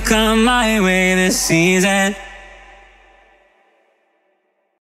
Come my way this season.